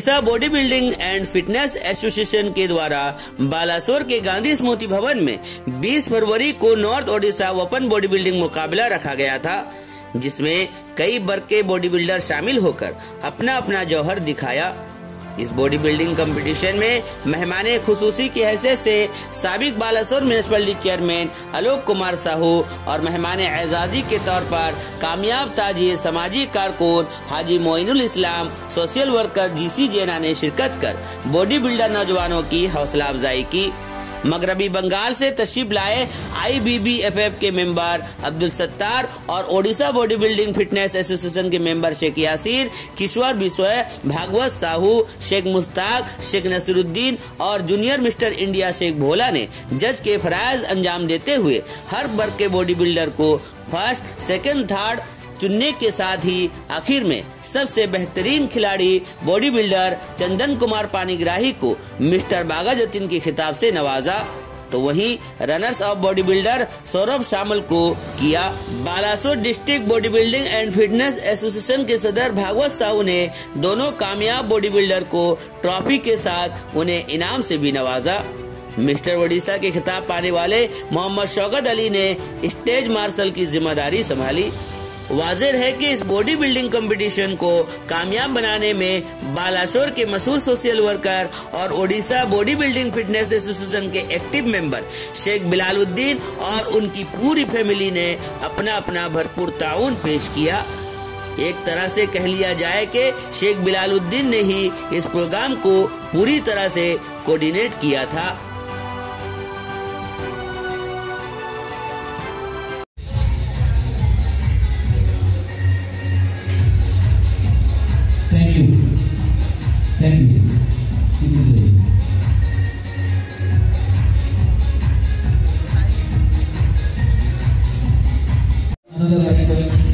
Odisha body building and fitness association के द्वारा बालासोर के गांधी स्मृति भवन में 20 फरवरी को north Odisha open body building मुकाबला रखा गया था, जिसमें कई वर्ग के बॉडी बिल्डर शामिल होकर अपना अपना जौहर दिखाया। इस बॉडी बिल्डिंग कंपटीशन में मेहमान खसूसी की हैसियत से सबक बालासोर म्यूनसिपलिटी चेयरमैन आलोक कुमार साहू और मेहमान एजाजी के तौर पर कामयाब ताजी समाजी कारकुन Haji Moinul Islam social worker G C Jena ने शिरकत कर बॉडी बिल्डर नौजवानों की हौसला अफजाई की। मगरबी बंगाल से तशरीफ़ लाए आईबीबीएफएफ के मेंबर अब्दुल सत्तार और Odisha body building fitness association के मेंबर शेख यासीर, किशोर बिसोय, भागवत साहू, शेख मुश्ताक, शेख नसीरुद्दीन और junior mister India Sheikh Bhola ने जज के फराज अंजाम देते हुए हर वर्ग के बॉडी बिल्डर को फ़र्स्ट, सेकेंड, थर्ड चुनने के साथ ही आखिर में सबसे बेहतरीन खिलाड़ी बॉडी बिल्डर चंदन कुमार पानीग्राही को मिस्टर बागा जतीन के खिताब से नवाजा। तो वहीं runners up body builder Saurabh Samal को किया Balasore district body building and fitness association के सदर भागवत साहू ने दोनों कामयाब बॉडी बिल्डर को ट्रॉफी के साथ उन्हें इनाम से भी नवाजा। मिस्टर ओडिशा के खिताब पाने वाले मोहम्मद शौकत अली ने स्टेज मार्शल की ज़िम्मेदारी संभाली। वाजिर है कि इस बॉडी बिल्डिंग कंपटीशन को कामयाब बनाने में बालासोर के मशहूर सोशल वर्कर और Odisha body building fitness association के एक्टिव मेंबर शेख बिलालुद्दीन और उनकी पूरी फैमिली ने अपना अपना भरपूर ताउन पेश किया। एक तरह से कह लिया जाए कि शेख बिलालुद्दीन ने ही इस प्रोग्राम को पूरी तरह से कोऑर्डिनेट किया था। Thank you. Another lecture.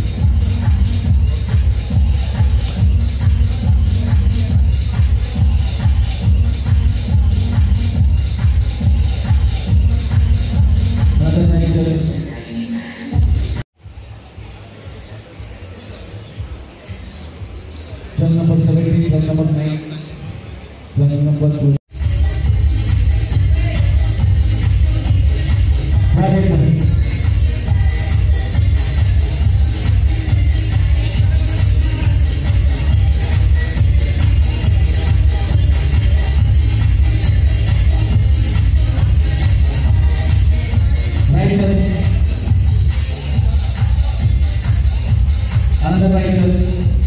Cell number 17, cell number 9, Tuhan yang membuat kulit. Another writer.